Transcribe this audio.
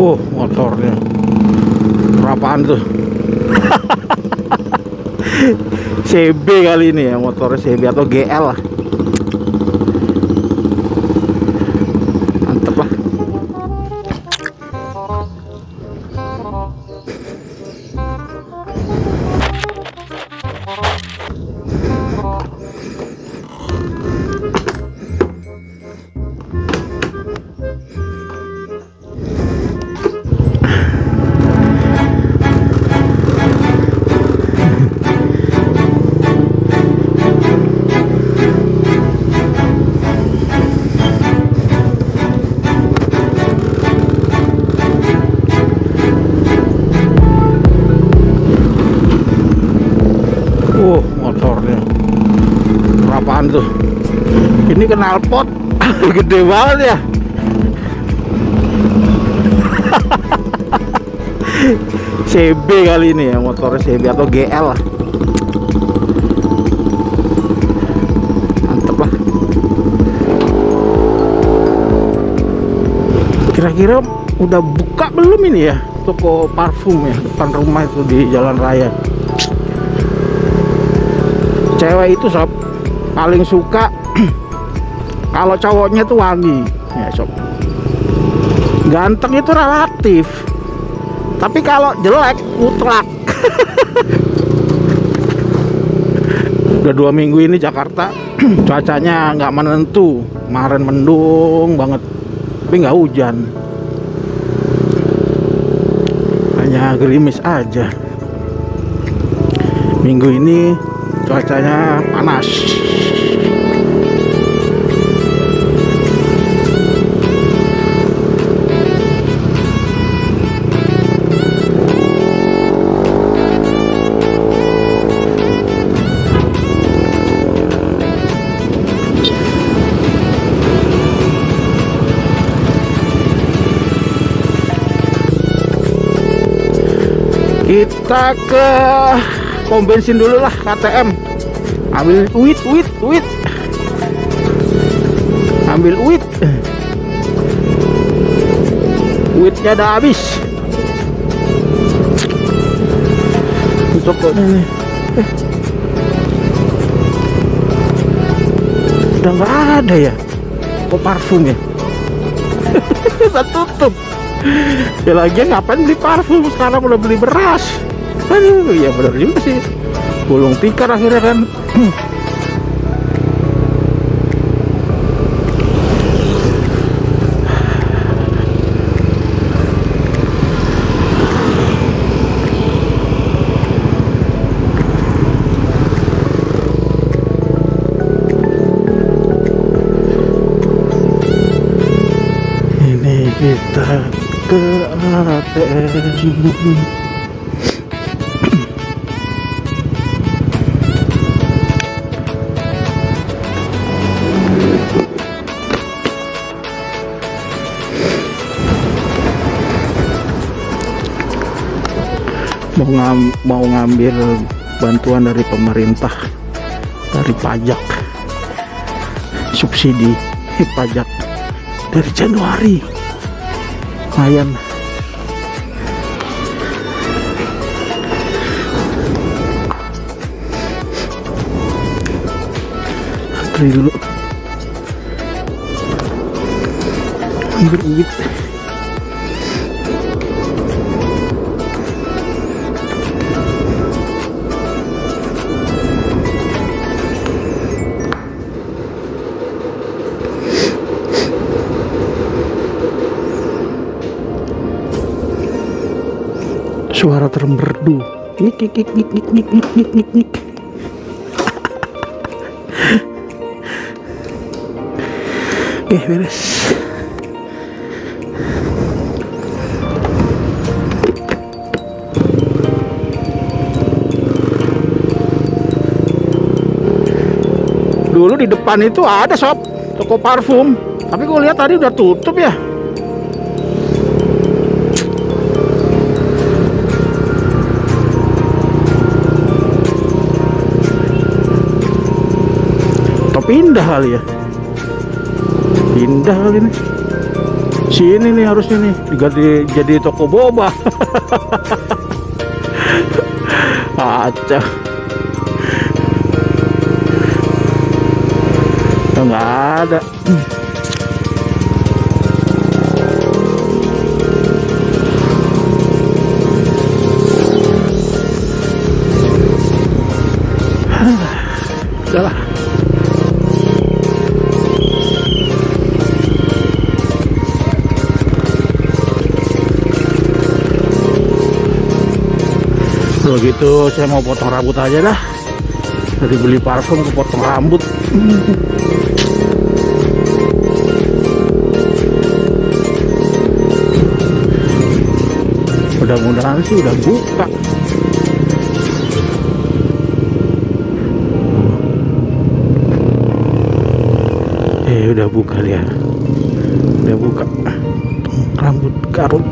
Oh, motornya. Berapaan tuh? CB kali ini ya, motornya CB atau GL lah. Ini knalpot gede banget ya. CB kali ini ya, motornya CB atau GL lah. Mantep lah. Kira-kira udah buka belum ini ya toko parfum ya depan rumah itu di jalan raya cewek itu sob paling suka kalau cowoknya tuh wangi. Ya sob ganteng itu relatif. Tapi kalau jelek mutlak. Udah dua minggu ini Jakarta cuacanya nggak menentu. Kemarin mendung banget tapi nggak hujan. Hanya gerimis aja. Minggu ini cuacanya panas kita ke pom bensin dulu lah KTM ambil wit wit wit. Ambil wit. Witnya udah habis. Toko ini eh. udah nggak ada ya? Kok parfum ya? Udah tutup ya lagi ngapain beli parfum? Sekarang udah beli beras. Aduh ya benar juga sih. Gulung tikar akhirnya kan mau ngam, mau ngambil bantuan dari pemerintah dari pajak. Subsidi pajak dari Januari lumayan dulu. Inggit-inggit suara termerdu. Nik nik nik nik nik nik nik nik nik oke beres. Dulu di depan itu ada shop toko parfum. Tapi gue lihat tadi udah tutup ya pindah kali ya? Pindah kali ini. Sini nih harusnya nih. Diganti jadi toko boba. Acah nggak ada kalau gitu saya mau potong rambut aja dah. Dari beli parfum ke potong rambut. Mudah-mudahan sih udah buka. Eh udah buka dia. Udah buka. Rambut garut